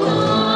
Oh.